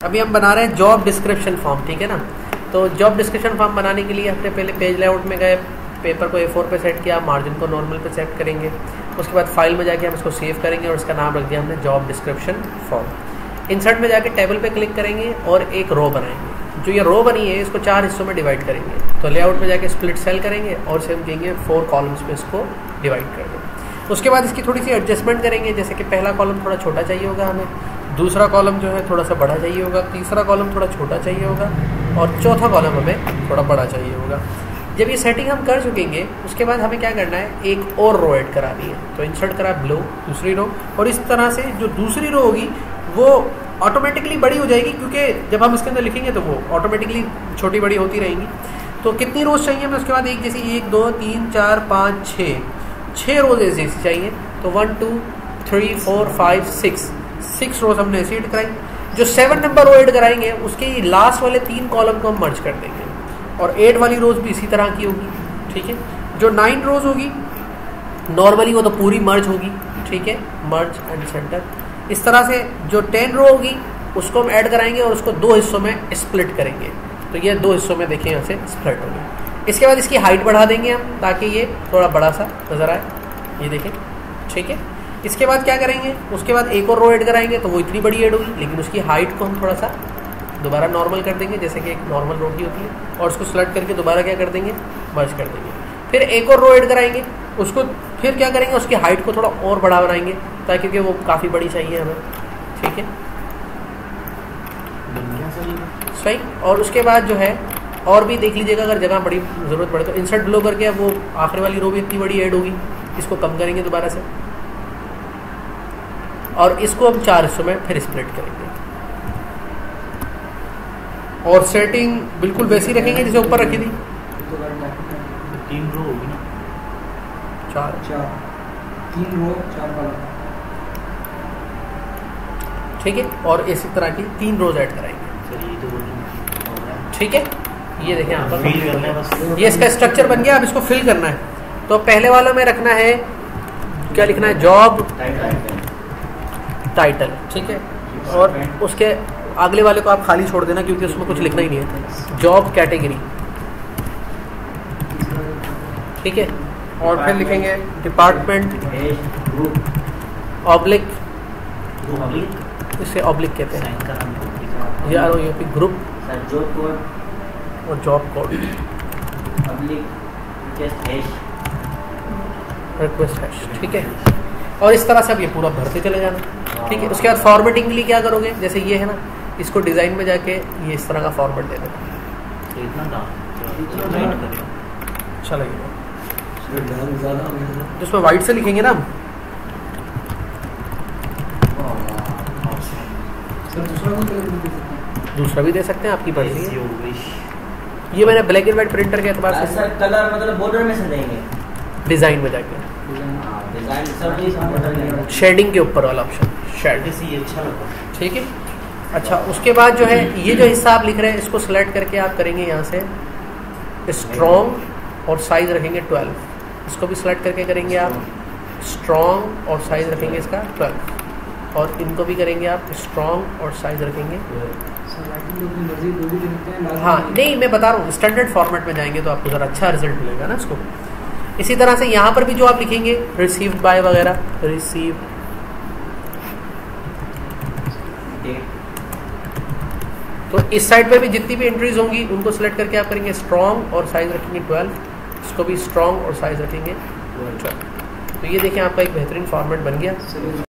अभी हम बना रहे हैं जॉब डिस्क्रिप्शन फॉर्म ठीक है ना? तो जॉब डिस्क्रिप्शन फॉर्म बनाने के लिए हमने पहले पेज लेआउट में गए पेपर को ए फोर पर सेट किया मार्जिन को नॉर्मल पे सेट करेंगे। उसके बाद फ़ाइल में जाके हम इसको सेव करेंगे और इसका नाम रख दिया हमने जॉब डिस्क्रिप्शन फॉर्म इंसर्ट में जाके टेबल पे क्लिक करेंगे और एक रो बनाएँगे। जो ये रो बनी है, इसको चार हिस्सों में डिवाइड करेंगे। तो लेआउट में जाके स्प्लिट सेल करेंगे और से हम कहेंगे फोर कॉलम्स में इसको डिवाइड कर दें उसके बाद इसकी थोड़ी सी एडजस्टमेंट करेंगे, जैसे कि पहला कॉलम थोड़ा छोटा चाहिए होगा हमें। दूसरा कॉलम जो है थोड़ा सा बड़ा चाहिए होगा, तीसरा कॉलम थोड़ा छोटा चाहिए होगा, और चौथा कॉलम हमें थोड़ा बड़ा चाहिए होगा। जब ये सेटिंग हम कर चुकेंगे, उसके बाद हमें क्या करना है, एक और रो ऐड करानी है। तो इंसर्ट करा ब्लो दूसरी रो और इस तरह से जो दूसरी रो होगी, वो ऑटोमेटिकली बड़ी हो जाएगी, क्योंकि जब हम इसके अंदर लिखेंगे तो वो ऑटोमेटिकली छोटी बड़ी होती रहेंगी। तो कितनी रोज चाहिए हमें उसके बाद, एक जैसे एक, दो, तीन, चार, पाँच छः छः रोज ऐसे चाहिए। तो one two three four five six six rows हमने ऐसे एड कराई। जो सेवन नंबर रो एड कराएँगे, उसके लास्ट वाले तीन कॉलम को हम मर्ज कर देंगे। और एट वाली रोज भी इसी तरह की होगी, ठीक है? जो नाइन रोज होगी नॉर्मली वो तो पूरी मर्ज होगी, ठीक है? मर्ज एंड सेंटर इस तरह से जो टेन रो होगी, उसको हम ऐड कराएँगे और उसको दो हिस्सों में स्प्लिट करेंगे। तो ये दो हिस्सों में देखें, यहाँ से स्प्लिट होगी इसके बाद इसकी हाइट बढ़ा देंगे हम, ताकि ये थोड़ा बड़ा सा नज़र आए। ये देखें, ठीक है? इसके बाद क्या करेंगे? उसके बाद एक और रो ऐड कराएँगे तो वो इतनी बड़ी ऐड होगी, लेकिन उसकी हाइट को हम थोड़ा सा दोबारा नॉर्मल कर देंगे, जैसे कि एक नॉर्मल रोटी होती है, और उसको स्लट करके दोबारा क्या कर देंगे? मर्ज कर देंगे। फिर एक और रो ऐड कराएँगे, उसको फिर क्या करेंगे? उसकी हाइट को थोड़ा और बड़ा बनाएँगे, ताकि क्योंकि वो काफ़ी बड़ी चाहिए हमें। ठीक है? सही? और उसके बाद जो है, और भी देख लीजिएगा, अगर जगह बड़ी, ज़रूरत पड़े तो इंसर्ट ब्लो करके अब वो आखिरी वाली रो भी इतनी बड़ी ऐड होगी, इसको कम करेंगे दोबारा से। और इसको हम चार हिस्सों में फिर स्प्लिट करेंगे। और सेटिंग बिल्कुल वैसी रखेंगे जैसे ऊपर रखी थी। तीन रो होगी ना चार। चार तीन रो चार कॉलम ठीक है और इसी तरह की तीन रोज ऐड कराएँगे। ठीक है? ये देखें पर। Fill करना है बस। ये इसका स्ट्रक्चर बन गया अब इसको फिल करना है। तो पहले वाला में रखना है क्या लिखना है? जॉब टाइटल ठीक है? और उसके अगले वाले को आप खाली छोड़ देना क्योंकि उसमें कुछ लिखना ही नहीं है। जॉब कैटेगरी ठीक है? और फिर लिखेंगे डिपार्टमेंट ऑब्लिक इसे ऑब्लिक कहते हैं। कराना ये पी ग्रुप जॉब कोड और जॉब कोड रिक्वेस्ट हैश ठीक है? और इस तरह से अब ये पूरा भरते चले जाना। ठीक है उसके बाद फॉर्मेटिंग के लिए क्या करोगे? जैसे ये है ना इसको डिज़ाइन में जाके ये इस तरह का फॉर्मेट दे देना। अच्छा लगेगा हो जिसमें वाइट से लिखेंगे ना हम। दूसरा भी दे सकते हैं? दूसरा भी दे सकते हैं आपकी मर्ज़ी है। हो ये मैंने ब्लैक एंड व्हाइट प्रिंटर के एतबार से कलर मतलब बॉर्डर में से देंगे। डिज़ाइन में जाके। शेडिंग के ऊपर वाला ऑप्शन शेड अच्छा ठीक है? अच्छा उसके बाद जो है, ये जो हिस्सा आप लिख रहे हैं, इसको सेलेक्ट करके आप करेंगे यहाँ से. स्ट्रॉन्ग और साइज़ रखेंगे ट्वेल्व इसको भी सेलेक्ट करके करेंगे आप. स्ट्रॉन्ग और साइज़ रखेंगे इसका ट्वेल्व और इनको भी करेंगे आप स्ट्रॉन्ग और साइज़ रखेंगे. हाँ नहीं, मैं बता रहा हूँ स्टैंडर्ड फॉर्मेट में जाएँगे तो आपको ज़रा अच्छा रिज़ल्ट मिलेगा ना इसको. इसी तरह से यहाँ पर भी जो आप लिखेंगे रिसीव्ड बाय वगैरह रिसीव तो इस साइड पे भी जितनी भी एंट्रीज होंगी, उनको सिलेक्ट करके आप करेंगे स्ट्रॉन्ग और साइज़ रखेंगे ट्वेल्व इसको भी स्ट्रॉन्ग और साइज़ रखेंगे ट्वेल्व तो ये देखें आपका एक बेहतरीन फॉर्मेट बन गया।